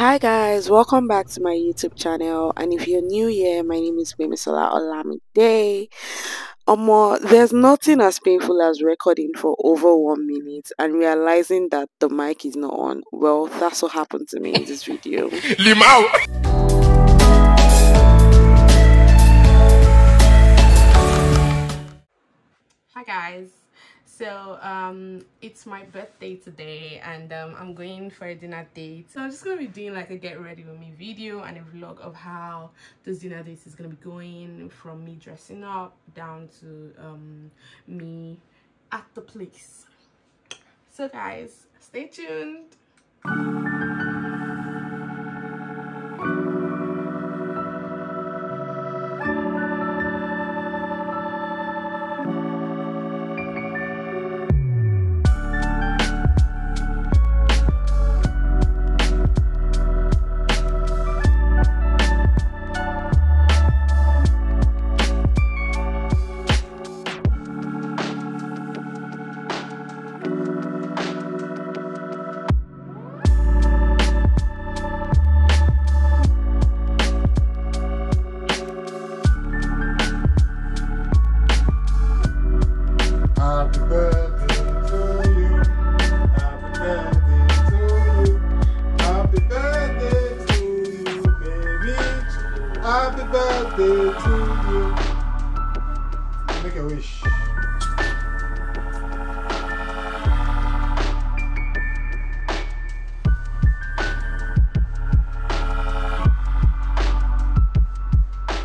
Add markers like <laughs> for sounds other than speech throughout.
Hi guys, welcome back to my YouTube channel. And if you're new here, my name is Gbemisola Olamide. Omo, there's nothing as painful as recording for over one minute and realizing that the mic is not on. Well, that's what happened to me in this video. <laughs> Limau. Hi guys. So um it's my birthday today and um I'm going for a dinner date. So I'm just gonna be doing like a get ready with me video and a vlog of how this dinner date is gonna be going from me dressing up down to um me at the place. So guys, stay tuned. Birthday to you. Make a wish.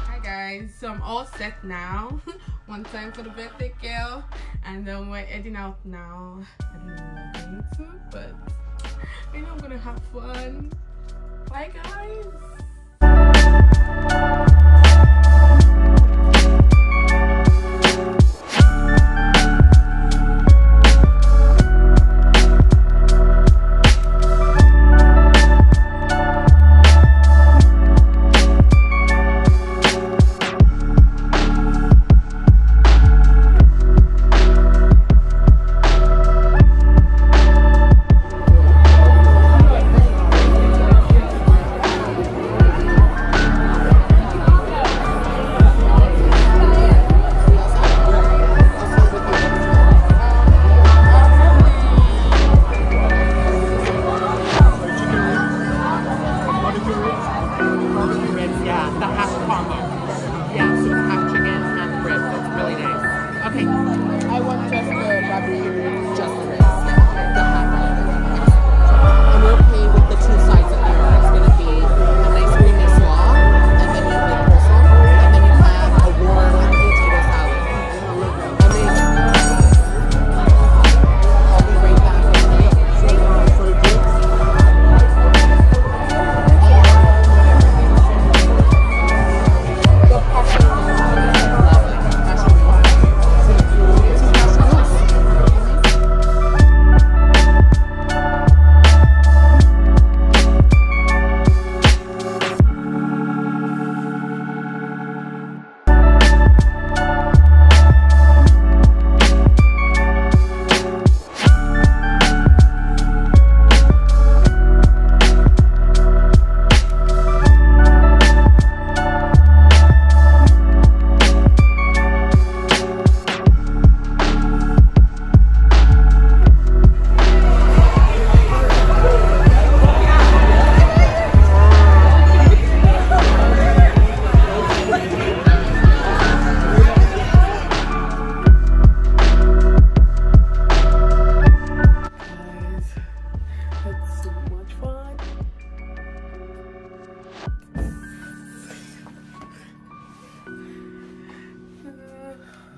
Hi guys, so I'm all set now. <laughs> One time for the birthday girl, and then we're heading out now. I don't know where we're going to, but I know I'm gonna have fun. Bye guys.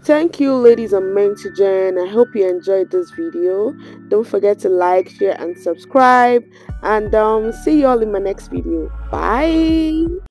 Thank you ladies and gentlemen. I hope you enjoyed this video. Don't forget to like, share and subscribe. And um see you all in my next video. Bye.